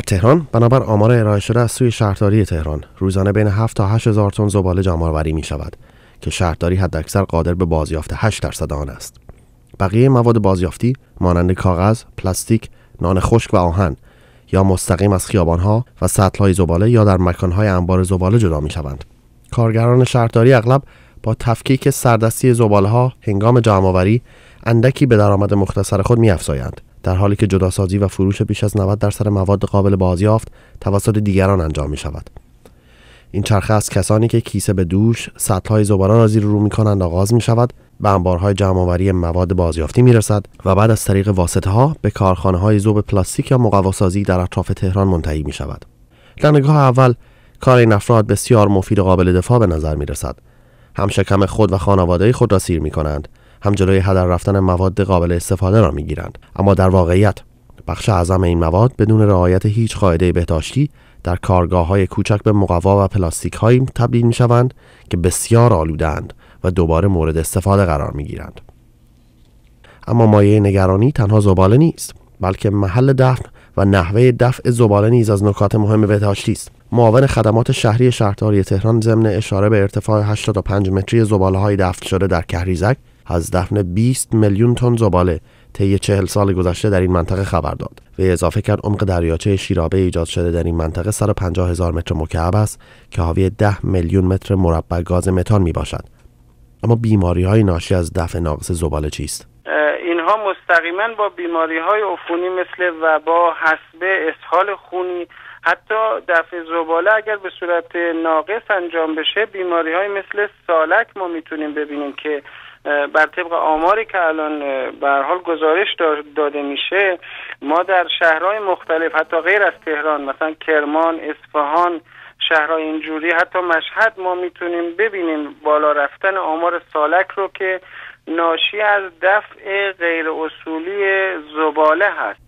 تهران بنابر آمار ارائه شده از سوی شهرداری تهران روزانه بین 7 تا 8 هزار تن زباله جمعآوری می شود که شهرداری حداکثر قادر به بازیافت 8 درصد آن است. بقیه مواد بازیافتی مانند کاغذ، پلاستیک، نان خشک و آهن یا مستقیم از خیابانها و سطلهای زباله یا در مکانهای انبار زباله جدا می شوند. کارگران شهرداری اغلب با تفکیک سردستی زباله ها هنگام جمعآوری اندکی به درآمد مختصر خود می افزایند. در حالی که جداسازی و فروش بیش از 90 درصد مواد قابل بازیافت توسط دیگران انجام می شود. این چرخه از کسانی که کیسه به دوش سطلهای زباله را زیر رو می کنند آغاز می شود به انبارهای جمعآوری مواد بازیافتی می رسد و بعد از طریق واسطه ها به کارخانه های ذوب پلاستیک یا مقواسازی در اطراف تهران منتهی می شود. در نگاه اول کار این افراد بسیار مفید و قابل دفاع به نظر می رسد. هم شکم خود و خانواده خود را سیر می کنند هم جلوی هدر رفتن مواد قابل استفاده را می گیرند. اما در واقعیت بخش اعظم این مواد بدون رعایت هیچ قاعده بهداشتی در کارگاه های کوچک به مقوا و پلاستیک هایی تبدیل می شوند که بسیار آلودند و دوباره مورد استفاده قرار می گیرند. اما مایه نگرانی تنها زباله نیست بلکه محل دفن و نحوه دفع زباله نیز از نکات مهم بهداشتی است معاون خدمات شهری شهرداری تهران ضمن اشاره به ارتفاع 85 متری زباله های دفن شده در کهریزک از دفن 20 میلیون تن زباله طی چهل سال گذشته در این منطقه خبر داد. و اضافه کرد عمق دریاچه شیرابه ایجاد شده در این منطقه 150 هزار متر مکعب است که حاوی 10 میلیون متر مربع گاز متان می باشد اما بیماری های ناشی از دفع ناقص زباله چیست؟ اینها مستقیما با بیماری های عفونی مثل وبا حسبه اسهال خونی حتی دفع زباله اگر به صورت ناقص انجام بشه بیماری های مثل سالک ما می‌تونیم ببینیم که بر طبق آماری که الان به حال گزارش داده میشه ما در شهرهای مختلف حتی غیر از تهران مثلا کرمان اصفهان شهرهای اینجوری حتی مشهد ما می‌تونیم ببینیم بالا رفتن آمار سالک رو که ناشی از دفع غیر اصولی زباله هست.